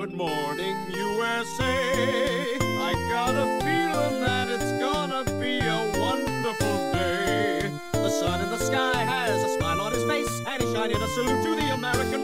Good morning, USA. I got a feeling that it's gonna be a wonderful day. The sun in the sky has a smile on his face, and he's shining a salute to the American.